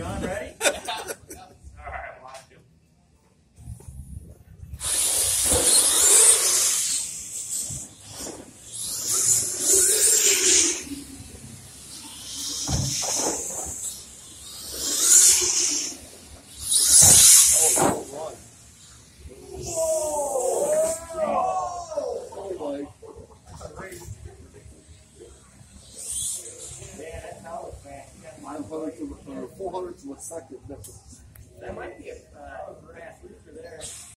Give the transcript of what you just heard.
John, ready? 500 to uh, a, 400 to a second difference. That might be a